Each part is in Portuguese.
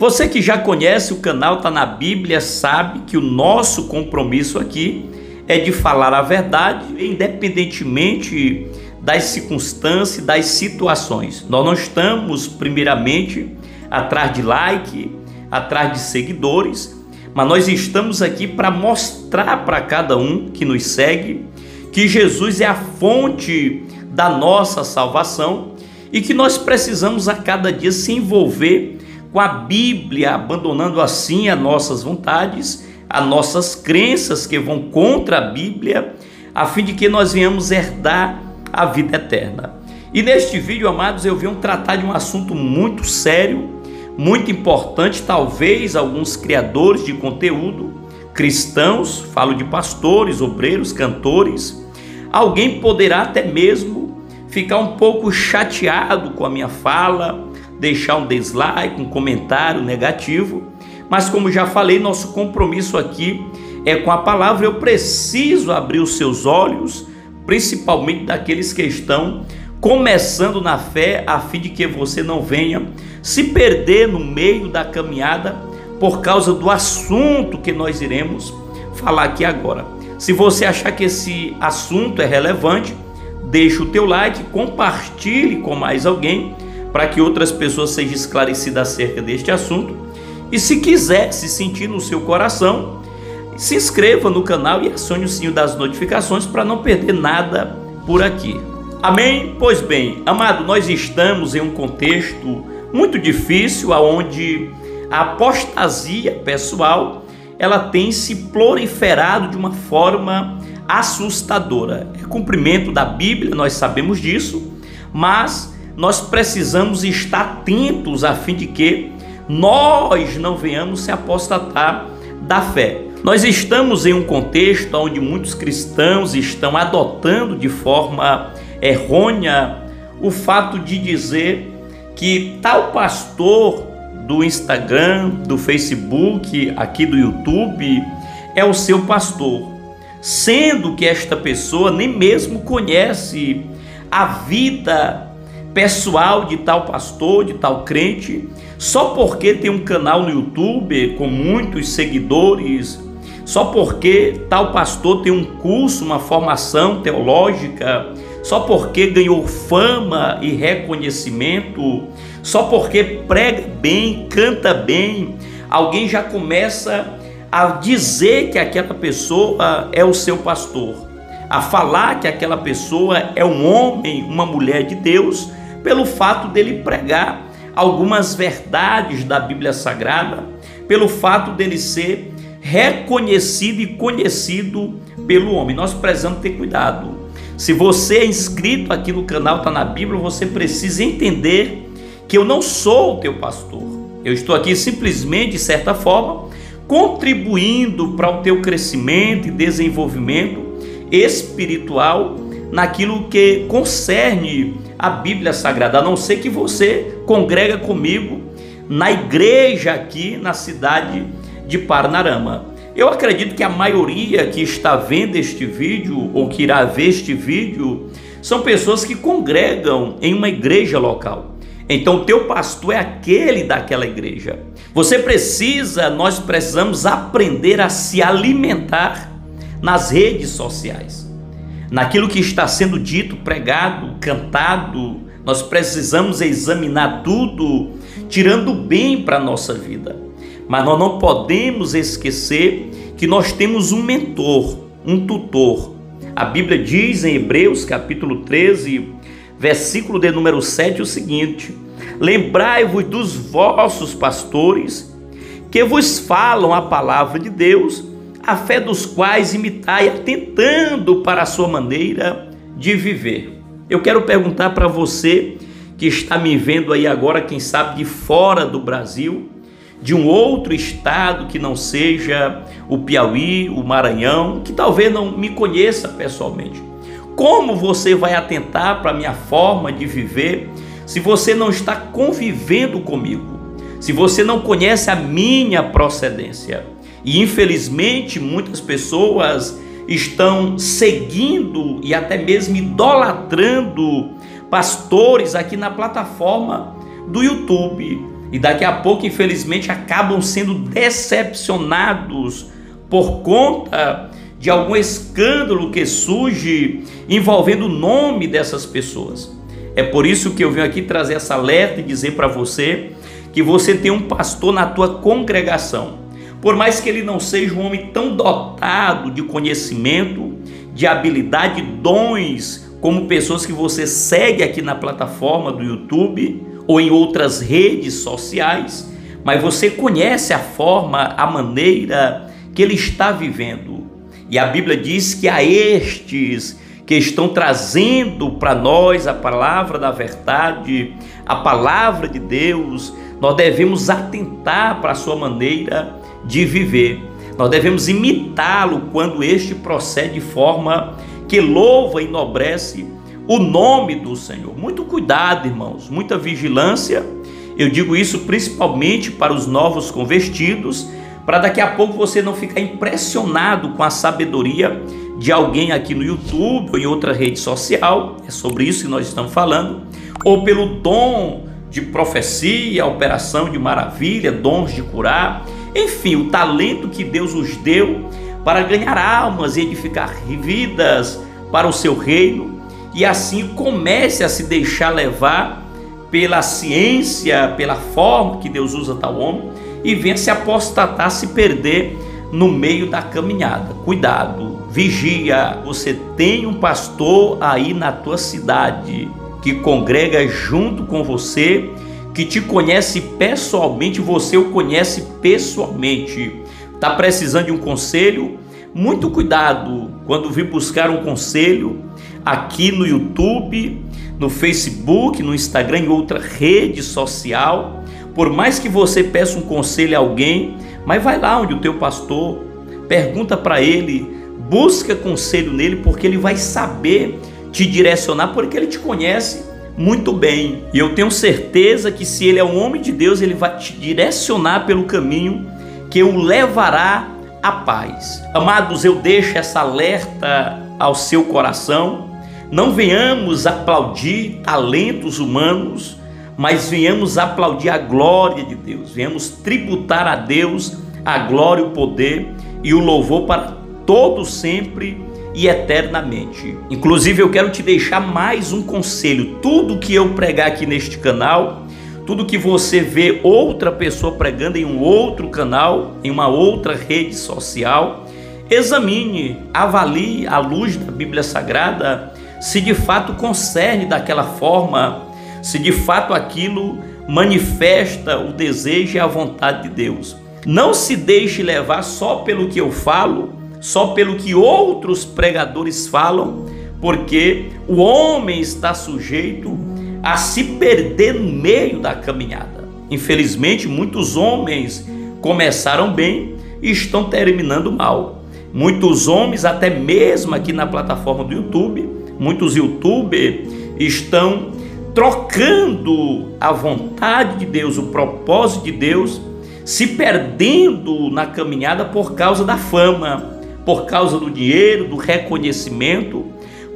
Você que já conhece o canal Tá na Bíblia sabe que o nosso compromisso aqui é de falar a verdade, independentemente das circunstâncias, das situações. Nós não estamos, primeiramente, atrás de like, atrás de seguidores, mas nós estamos aqui para mostrar para cada um que nos segue que Jesus é a fonte da nossa salvação e que nós precisamos a cada dia se envolver com a Bíblia, abandonando assim as nossas vontades, as nossas crenças que vão contra a Bíblia, a fim de que nós venhamos herdar a vida eterna. E neste vídeo, amados, eu venho tratar de um assunto muito sério, muito importante, talvez alguns criadores de conteúdo, cristãos, falo de pastores, obreiros, cantores, alguém poderá até mesmo ficar um pouco chateado com a minha fala, deixar um dislike, um comentário negativo, mas como já falei, nosso compromisso aqui é com a palavra. Eu preciso abrir os seus olhos, principalmente daqueles que estão começando na fé, a fim de que você não venha se perder no meio da caminhada por causa do assunto que nós iremos falar aqui agora. Se você achar que esse assunto é relevante, deixe o teu like, compartilhe com mais alguém para que outras pessoas sejam esclarecidas acerca deste assunto. E se quiser se sentir no seu coração, se inscreva no canal e acione o sininho das notificações para não perder nada por aqui. Amém? Pois bem, amado, nós estamos em um contexto muito difícil aonde a apostasia pessoal ela tem se proliferado de uma forma assustadora. É cumprimento da Bíblia, nós sabemos disso, mas nós precisamos estar atentos a fim de que nós não venhamos se apostatar da fé. Nós estamos em um contexto onde muitos cristãos estão adotando de forma errônea o fato de dizer que tal pastor do Instagram, do Facebook, aqui do YouTube, é o seu pastor, sendo que esta pessoa nem mesmo conhece a vida pessoal de tal pastor, de tal crente, só porque tem um canal no YouTube com muitos seguidores, só porque tal pastor tem um curso, uma formação teológica, só porque ganhou fama e reconhecimento, só porque prega bem, canta bem, alguém já começa a dizer que aquela pessoa é o seu pastor, a falar que aquela pessoa é um homem, uma mulher de Deus pelo fato dele pregar algumas verdades da Bíblia Sagrada, pelo fato dele ser reconhecido e conhecido pelo homem. Nós precisamos ter cuidado. Se você é inscrito aqui no canal, está na Bíblia, você precisa entender que eu não sou o teu pastor. Eu estou aqui simplesmente, de certa forma, contribuindo para o teu crescimento e desenvolvimento espiritual naquilo que concerne a Bíblia Sagrada, a não ser que você congrega comigo na igreja aqui na cidade de Parnarama. Eu acredito que a maioria que está vendo este vídeo ou que irá ver este vídeo são pessoas que congregam em uma igreja local. Então, o teu pastor é aquele daquela igreja. Você precisa, nós precisamos aprender a se alimentar nas redes sociais naquilo que está sendo dito, pregado, cantado, nós precisamos examinar tudo, tirando bem para a nossa vida. Mas nós não podemos esquecer que nós temos um mentor, um tutor. A Bíblia diz em Hebreus capítulo 13, versículo de número 7 o seguinte: Lembrai-vos dos vossos pastores que vos falam a palavra de Deus a fé dos quais imitai, atentando para a sua maneira de viver. Eu quero perguntar para você que está me vendo aí agora, quem sabe de fora do Brasil, de um outro estado que não seja o Piauí, o Maranhão, que talvez não me conheça pessoalmente. Como você vai atentar para a minha forma de viver se você não está convivendo comigo? Se você não conhece a minha procedência? E infelizmente muitas pessoas estão seguindo e até mesmo idolatrando pastores aqui na plataforma do YouTube. e daqui a pouco, infelizmente, acabam sendo decepcionados por conta de algum escândalo que surge envolvendo o nome dessas pessoas. É por isso que eu venho aqui trazer essa alerta e dizer para você que você tem um pastor na tua congregação. Por mais que ele não seja um homem tão dotado de conhecimento, de habilidade, dons, como pessoas que você segue aqui na plataforma do YouTube ou em outras redes sociais, mas você conhece a forma, a maneira que ele está vivendo. E a Bíblia diz que a estes que estão trazendo para nós a palavra da verdade, a palavra de Deus, nós devemos atentar para a sua maneira de viver. Nós devemos imitá-lo quando este procede de forma que louva e enobrece o nome do Senhor. Muito cuidado, irmãos, muita vigilância. Eu digo isso principalmente para os novos convertidos, para daqui a pouco você não ficar impressionado com a sabedoria de alguém aqui no YouTube ou em outra rede social, é sobre isso que nós estamos falando, ou pelo dom de profecia, operação de maravilha, dons de curar, enfim, o talento que Deus os deu para ganhar almas e edificar vidas para o seu reino, e assim comece a se deixar levar pela ciência, pela forma que Deus usa tal homem, e venha se apostatar, se perder no meio da caminhada. Cuidado, vigia. Você tem um pastor aí na tua cidade que congrega junto com você, que te conhece pessoalmente, você o conhece pessoalmente. Tá precisando de um conselho? Muito cuidado quando vir buscar um conselho aqui no YouTube, no Facebook, no Instagram, em outra rede social. Por mais que você peça um conselho a alguém, mas vai lá onde o teu pastor, pergunta para ele, busca conselho nele, porque ele vai saber te direcionar, porque ele te conhece muito bem. E eu tenho certeza que se ele é um homem de Deus, ele vai te direcionar pelo caminho que o levará à paz. Amados, eu deixo essa alerta ao seu coração. Não venhamos aplaudir talentos humanos, mas venhamos aplaudir a glória de Deus, venhamos tributar a Deus a glória, o poder e o louvor para todos sempre e eternamente. Inclusive, eu quero te deixar mais um conselho: tudo que eu pregar aqui neste canal, tudo que você vê outra pessoa pregando em um outro canal, em uma outra rede social, examine, avalie à luz da Bíblia Sagrada se de fato concerne daquela forma se de fato aquilo manifesta o desejo e a vontade de Deus. Não se deixe levar só pelo que eu falo, só pelo que outros pregadores falam, porque o homem está sujeito a se perder no meio da caminhada. Infelizmente, muitos homens começaram bem e estão terminando mal. Muitos homens, até mesmo aqui na plataforma do YouTube, muitos youtubers estão trocando a vontade de Deus, o propósito de Deus, se perdendo na caminhada por causa da fama, por causa do dinheiro, do reconhecimento.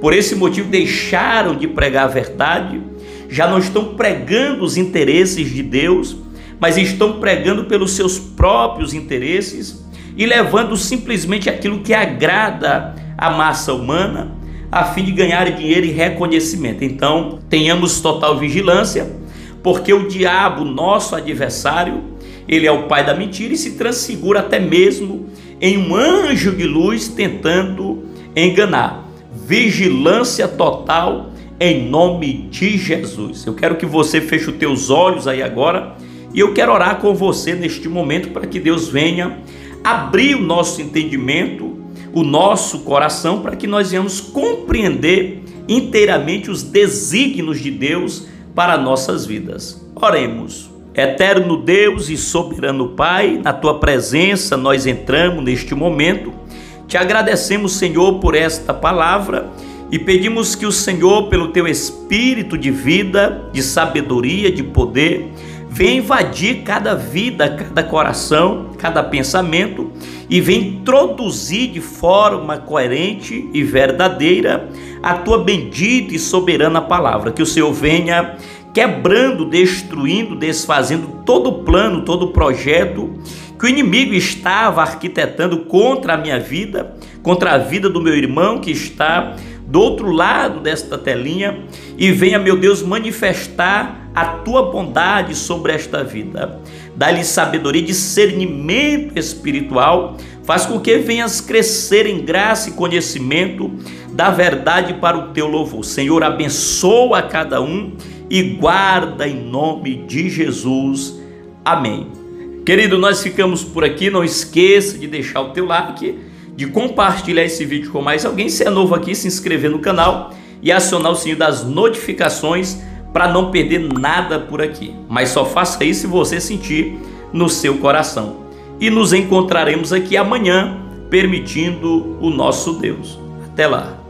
Por esse motivo deixaram de pregar a verdade, já não estão pregando os interesses de Deus, mas estão pregando pelos seus próprios interesses e levando simplesmente aquilo que agrada a massa humana a fim de ganhar dinheiro e reconhecimento. Então, tenhamos total vigilância, porque o diabo, nosso adversário, ele é o pai da mentira e se transfigura até mesmo em um anjo de luz tentando enganar. Vigilância total em nome de Jesus. Eu quero que você feche os teus olhos aí agora e eu quero orar com você neste momento para que Deus venha abrir o nosso entendimento o nosso coração para que nós venhamos compreender inteiramente os desígnios de Deus para nossas vidas. Oremos. Eterno Deus e soberano Pai, na tua presença nós entramos neste momento. Te agradecemos, Senhor, por esta palavra e pedimos que o Senhor, pelo teu espírito de vida, de sabedoria, de poder, venha invadir cada vida, cada coração, cada pensamento e vem introduzir de forma coerente e verdadeira a tua bendita e soberana palavra. Que o Senhor venha quebrando, destruindo, desfazendo todo o plano, todo o projeto que o inimigo estava arquitetando contra a minha vida, contra a vida do meu irmão que está do outro lado desta telinha e venha, meu Deus, manifestar a tua bondade sobre esta vida. Dá-lhe sabedoria e discernimento espiritual, faz com que venhas crescer em graça e conhecimento da verdade para o teu louvor. Senhor, abençoa cada um e guarda em nome de Jesus. Amém. Querido, nós ficamos por aqui. Não esqueça de deixar o teu like, de compartilhar esse vídeo com mais alguém. Se é novo aqui, se inscrever no canal e acionar o sininho das notificações para não perder nada por aqui. Mas só faça isso se você sentir no seu coração. E nos encontraremos aqui amanhã, permitindo o nosso Deus. Até lá.